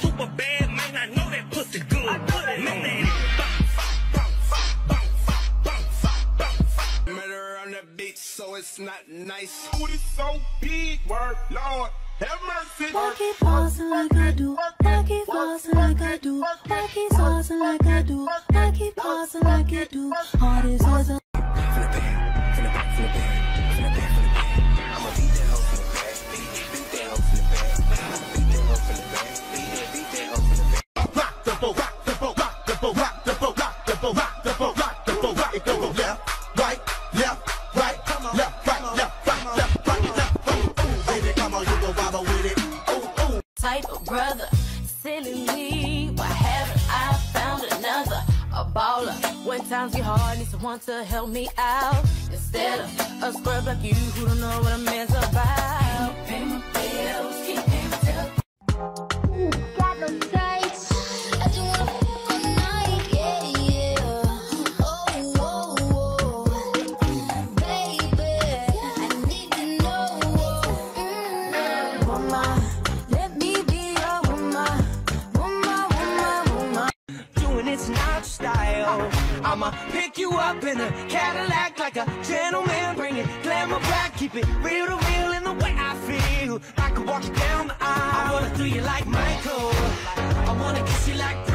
super bad, man, I know that pussy good. On so it's not nice. Food is so big, word, Lord. Keep bossing like I do. I keep bossing like I do. I keep saucing like I do. I keep bossing like I do. Hardest as a type of brother. Silly me, why haven't I found another? A baller. When times get hard, need someone to help me out. Instead of a scrub like you who don't know what a man's I'ma pick you up in a Cadillac like a gentleman, bring it glamour back, keep it real to real in the way I feel. I could walk you down the aisle. I wanna do you like Michael. I wanna kiss you like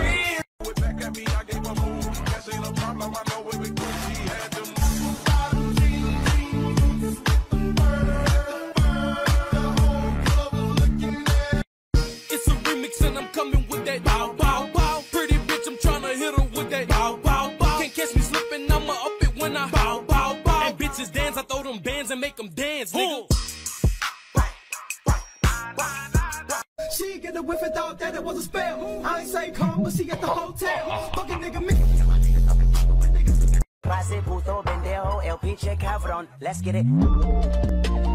up I bow bow bow. And bitches dance, I throw them bands and make them dance, nigga. She get the whiff and thought that it was a spell. I ain't say come, but she at the hotel. Fucking nigga me. Pase puto pendejo, el pinche cabrón. Let's get it.